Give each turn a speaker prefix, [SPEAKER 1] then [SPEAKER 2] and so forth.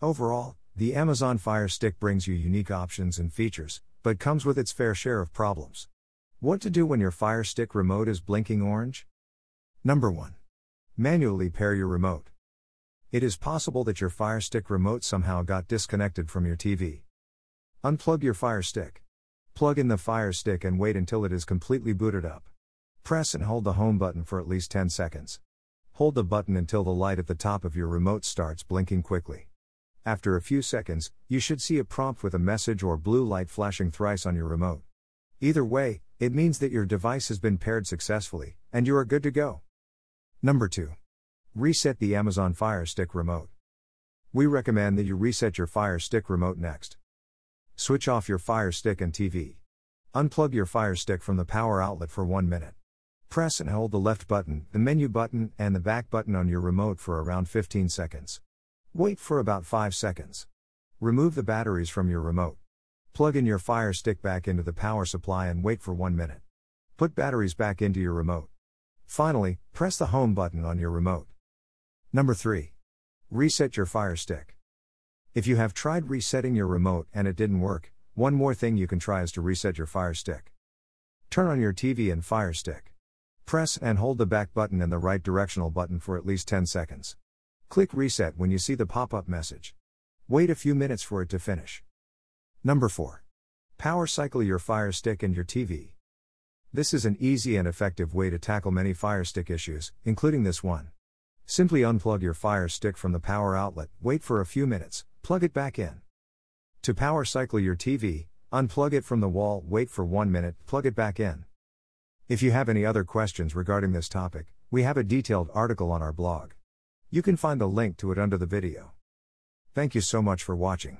[SPEAKER 1] Overall, the Amazon Fire Stick brings you unique options and features, but comes with its fair share of problems. What to do when your Fire Stick remote is blinking orange? Number 1. Manually pair your remote. It is possible that your Fire Stick remote somehow got disconnected from your TV. Unplug your Fire Stick. Plug in the Fire Stick and wait until it is completely booted up. Press and hold the home button for at least 10 seconds. Hold the button until the light at the top of your remote starts blinking quickly. After a few seconds, you should see a prompt with a message or blue light flashing thrice on your remote. Either way, it means that your device has been paired successfully, and you are good to go. Number 2. Reset the Amazon Fire Stick remote. We recommend that you reset your Fire Stick remote next. Switch off your Fire Stick and TV. Unplug your Fire Stick from the power outlet for 1 minute. Press and hold the left button, the menu button, and the back button on your remote for around 15 seconds. Wait for about 5 seconds. Remove the batteries from your remote. Plug in your Fire Stick back into the power supply and wait for 1 minute. Put batteries back into your remote. Finally, press the home button on your remote. Number 3. Reset your Fire Stick. If you have tried resetting your remote and it didn't work, one more thing you can try is to reset your Fire Stick. Turn on your TV and Fire Stick. Press and hold the back button and the right directional button for at least 10 seconds. Click Reset when you see the pop up message. Wait a few minutes for it to finish. Number 4. Power cycle your Fire Stick and your TV. This is an easy and effective way to tackle many Fire Stick issues, including this one. Simply unplug your Fire Stick from the power outlet, wait for a few minutes, Plug it back in. To power cycle your TV, unplug it from the wall, wait for 1 minute, plug it back in. If you have any other questions regarding this topic, we have a detailed article on our blog. You can find the link to it under the video. Thank you so much for watching.